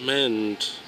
meant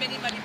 Mir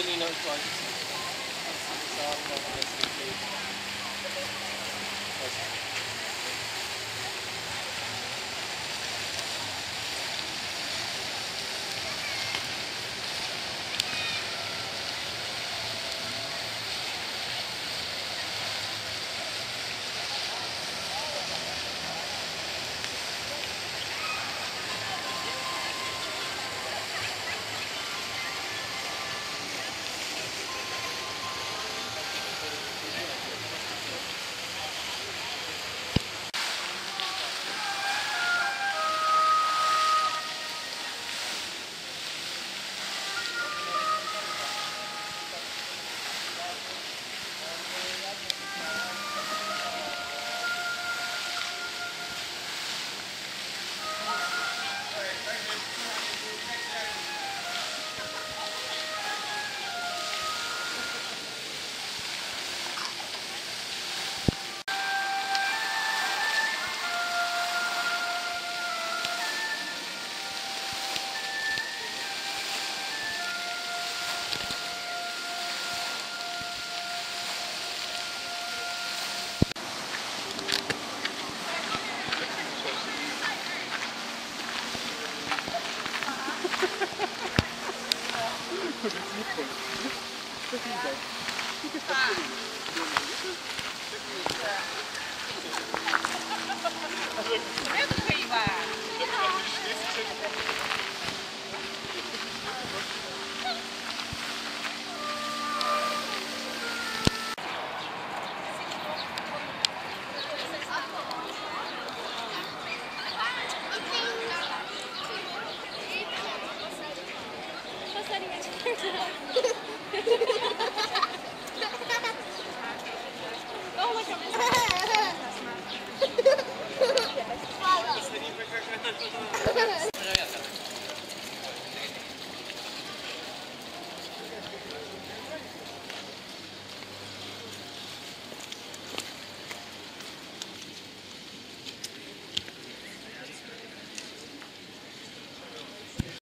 mal die Mütze. Angelina Jolie. Sağ